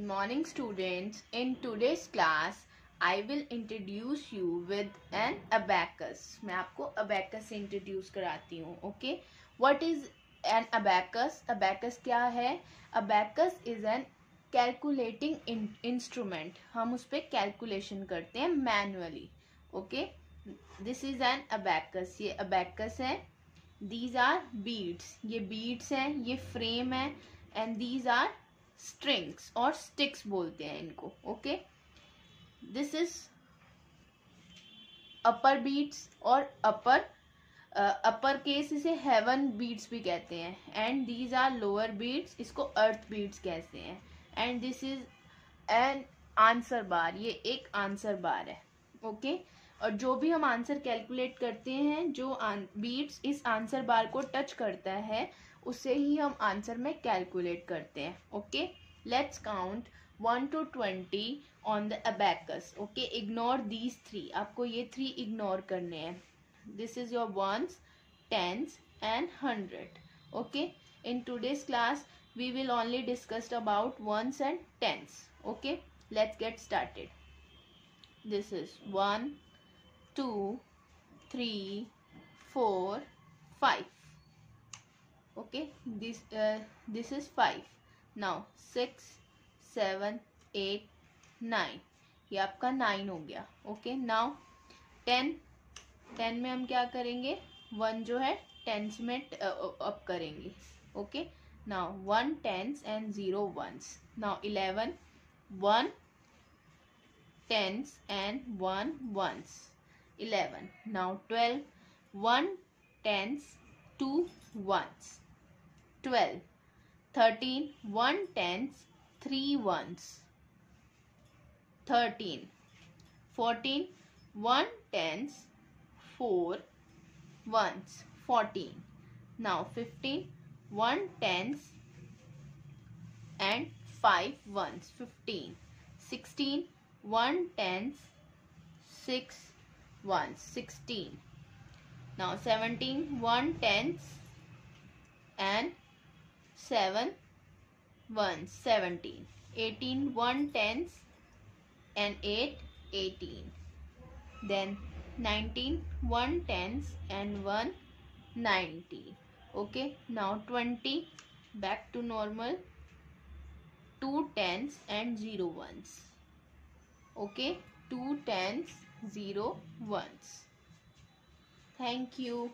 morning students. In today's class, I will introduce you with an abacus. मैं आपको abacus introduce कराती हूँ. Okay? What is an abacus? Abacus क्या है? Abacus is an calculating in instrument. हम उस पर calculation करते हैं manually. Okay? This is an abacus. ये abacus है. These are beads. ये beads हैं. ये frame है. And these are स्ट्रिंग्स और स्टिक्स बोलते हैं इनको okay this is upper beats और अपर अपर केस इसे हेवन बीट्स भी कहते हैं and these are lower beats इसको अर्थ बीट्स कहते हैं and this is an answer bar ये एक आंसर बार है ओके okay? और जो भी हम आंसर कैलकुलेट करते हैं, जो बीट्स इस आंसर बार को टच करता है उसे ही हम आंसर में कैलकुलेट करते हैं okay let's count one to twenty on the abacus okay ignore these three आपको ये थ्री इग्नोर करने हैं। This is your ones tens and hundred okay in today's class we will only discuss about ones and tens, okay? Let's get started. This is one, two, three, four, five. Okay this uh, this is 5 now 6 7 8 9 ये आपका 9 हो गया okay now 10 10 में हम क्या करेंगे? One जो है टेंस में अप करेंगे okay now one tens and zero ones now eleven one tens and one ones eleven now twelve one tens two ones 12 13 1 tens 3 ones. 13 14 1 tens 4 ones. 14 now 15 1 tens and 5 ones. 15 16 1 tens 6 ones. 16 now 17 1 tens and 7 1 17 18 1 tens and 8 18 then 19 1 tens and 1 90 okay now 20 back to normal. 2 tens and 0 ones. Okay 2 tens 0 ones. Thank you.